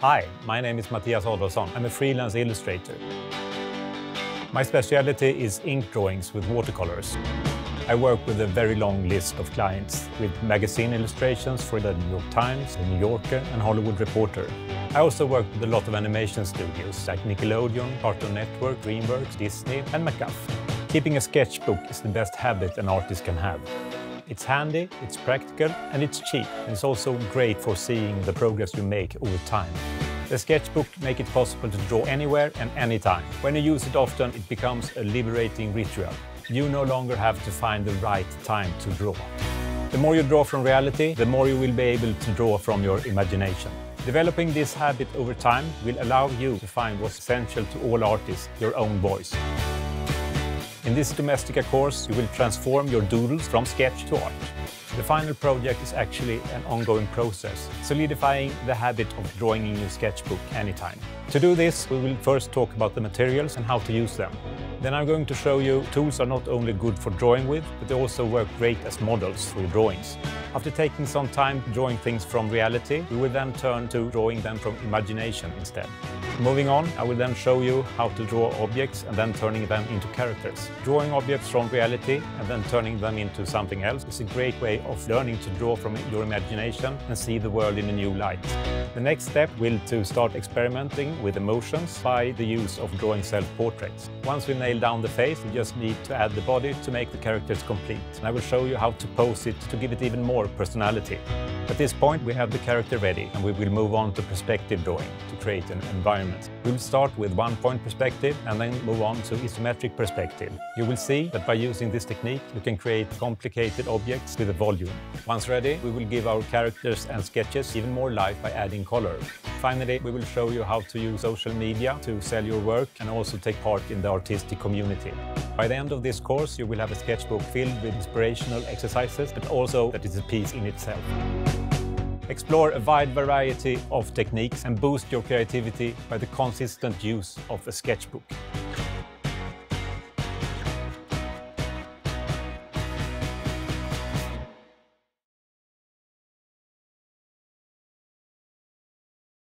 Hi, my name is Mattias Adolfsson. I'm a freelance illustrator. My specialty is ink drawings with watercolors. I work with a very long list of clients with magazine illustrations for the New York Times, the New Yorker and Hollywood Reporter. I also work with a lot of animation studios like Nickelodeon, Cartoon Network, DreamWorks, Disney and Mac Guff. Keeping a sketchbook is the best habit an artist can have. It's handy, it's practical, and it's cheap. And it's also great for seeing the progress you make over time. The sketchbook makes it possible to draw anywhere and anytime. When you use it often, it becomes a liberating ritual. You no longer have to find the right time to draw. The more you draw from reality, the more you will be able to draw from your imagination. Developing this habit over time will allow you to find what's essential to all artists, your own voice. In this Domestika course, you will transform your doodles from sketch to art. The final project is actually an ongoing process, solidifying the habit of drawing in your sketchbook anytime. To do this, we will first talk about the materials and how to use them. Then I'm going to show you tools are not only good for drawing with, but they also work great as models for your drawings. After taking some time drawing things from reality, we will then turn to drawing them from imagination instead. Moving on, I will then show you how to draw objects and then turning them into characters. Drawing objects from reality and then turning them into something else is a great way of learning to draw from your imagination and see the world in a new light. The next step will to start experimenting with emotions by the use of drawing self-portraits. Once we nail down the face, we just need to add the body to make the characters complete. And I will show you how to pose it to give it even more personality. At this point, we have the character ready and we will move on to perspective drawing to create an environment. We will start with one-point perspective and then move on to isometric perspective. You will see that by using this technique, you can create complicated objects with a volume. Once ready, we will give our characters and sketches even more life by adding color. Finally, we will show you how to use social media to sell your work and also take part in the artistic community. By the end of this course, you will have a sketchbook filled with inspirational exercises, but also that is a piece in itself. Explore a wide variety of techniques and boost your creativity by the consistent use of a sketchbook.